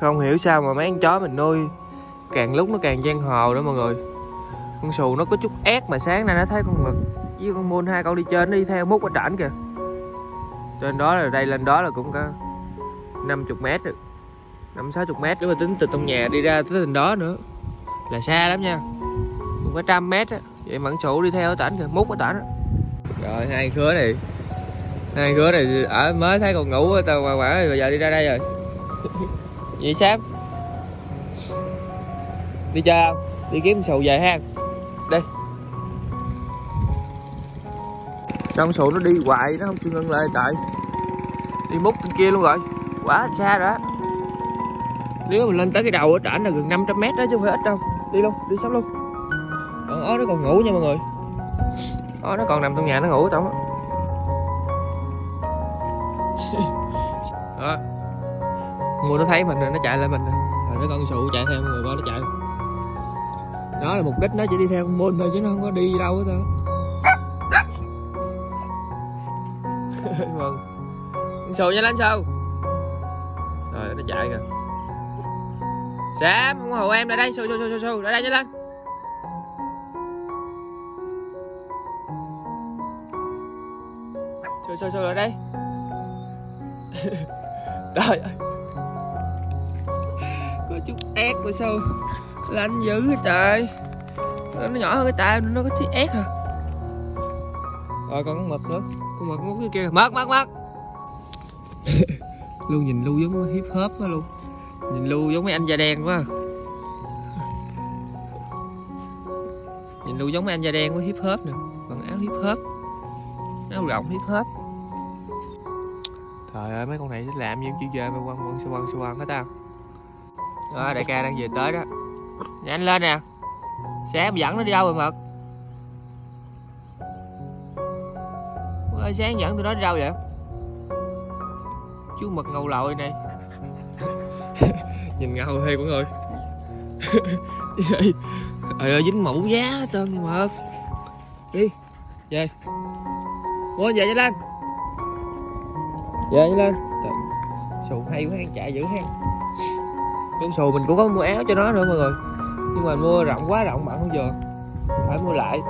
không hiểu sao mà mấy con chó mình nuôi càng lúc nó càng giang hồ đó mọi người. Con xù nó có chút ép mà sáng nay nó thấy con mực với con môn hai con đi trên nó đi theo mút ở trển kìa. Trên đó là đây lên đó là cũng có 50 mét rồi. Năm sáu chục mét. Nếu mà tính từ trong nhà đi ra tới thành đó nữa. Là xa lắm nha. Cũng có trăm mét á. Vậy con xù đi theo ở trển kìa mút ở trển rồi hai khứa này. Hai khứa này ở mới thấy còn ngủ tao quả quả bây giờ đi ra đây rồi vậy sếp đi chơi không? Đi kiếm sầu về ha. Đi. Xong sầu nó đi hoài nó không chịu ngưng lại tại. Đi múc bên kia luôn rồi. Quá xa rồi nếu mình lên tới cái đầu ở trển là gần 500 mét đó chứ không phải ít đâu. Đi luôn đi sắp luôn. Còn ó nó còn ngủ nha mọi người. Ó nó còn nằm trong nhà nó ngủ tổng đó mua nó thấy mình rồi nó chạy lại mình rồi. Rồi nó con sụ chạy theo người coi nó chạy. Đó là mục đích nó chỉ đi theo con môn thôi chứ nó không có đi đâu hết thôi vâng. Con sụ nhanh lên sụ rồi nó chạy kìa. Sam, không hầu em lại đây, sụ sụ sụ sụ, lại đây nhanh lên. Sụ sụ sụ lại đây. Trời ơi Có chút ép của sao Lạnh dữ vậy trời Nó nhỏ hơn cái tay nó có chút ép à Rồi còn con mực nữa. Con mực cái kia. Mực mực mực Lưu nhìn Lưu giống hip hop quá luôn. Nhìn Lưu giống mấy anh da đen quá. Nhìn Lưu giống mấy anh da đen quá hip hop nè. Còn áo hip hop Áo rộng hip hop Trời ơi mấy con này làm gì chữ dê mà quăng quăng xô quăng xô quăng hết tao đó đại ca đang về tới đó. Nhanh lên nè. Sáng dẫn nó đi đâu rồi mật? Ơi Sáng dẫn tụi nó đi đâu vậy? Chú mật ngầu lội này. Nhìn ngầu thiệt mọi người. Trời ơi dính mũ giá tên mật. Đi Về. Quên về nhanh lên. Về nhanh lên. Trời, Xù hay quá chạy dữ ha Nhân xù mình cũng có mua áo cho nó nữa mọi người. Nhưng mà mua rộng quá, rộng bạn không vừa Phải mua lại.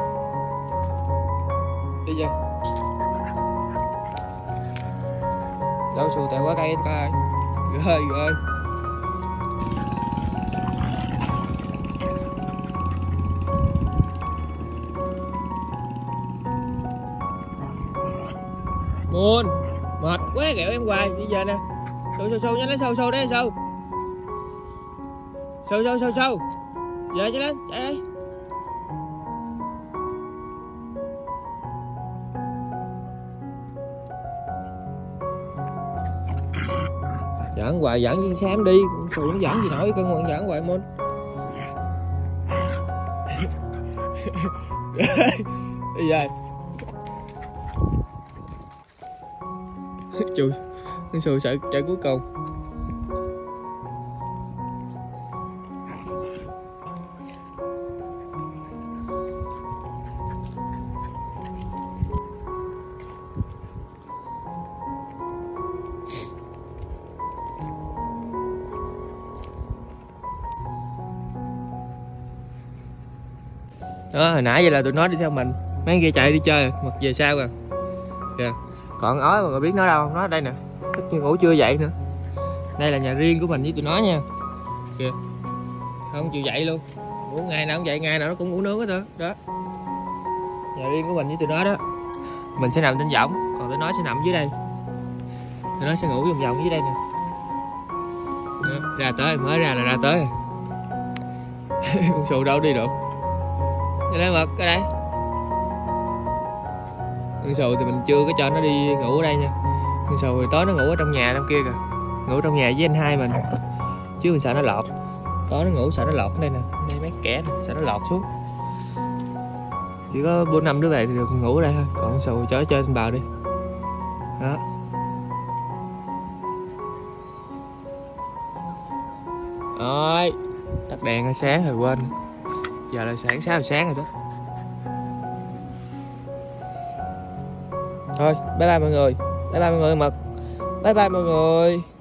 Đi chưa Đâu xù tệ quá cây anh coi. Rồi rồi buồn Mệt quá kẹo em hoài. Bây giờ nè. Sâu sâu sâu nhanh lên sâu sâu đây sâu Sâu sâu sâu sâu về cho lên, chạy đây giỡn hoài giỡn với Sam đi. Con Sù gì nổi cưng còn dẫn hoài môn Đi về. Chui Con sợ chạy cuối cùng. Đó hồi nãy vậy là tụi nó đi theo mình. Mấy kia chạy đi chơi mặc về sao kìa. Kìa còn ói mà người biết nó đâu không nó đây nè. Tất nhiên ngủ chưa dậy nữa. Đây là nhà riêng của mình với tụi nó nha. Kìa không chịu dậy luôn. Ngủ ngày nào cũng dậy ngày nào nó cũng ngủ nướng hết đó đó. Nhà riêng của mình với tụi nó đó. Mình sẽ nằm trên võng còn tụi nó sẽ nằm dưới đây. Tụi nó sẽ ngủ vòng vòng dưới đây nè. Đó, ra tới mới ra là ra tới. Con sù đâu đi được đây đây mật ở đây con sù thì mình chưa có cho nó đi ngủ ở đây nha. Con sù thì tối nó ngủ ở trong nhà trong kia kìa. Ngủ trong nhà với anh hai mình. Chứ mình sợ nó lọt. Tối nó ngủ sợ nó lọt ở đây nè. Đây, mấy kẻ nè, sợ nó lọt xuống. Chỉ có bốn năm đứa về thì được, ngủ ở đây thôi. Còn con sù chở chơi trên bờ đi. Đó. Rồi. Tắt đèn sáng rồi quên giờ là sáng 6 giờ sáng rồi đó. Thôi, bye bye mọi người. Bye bye mọi người, mật. Bye bye mọi người.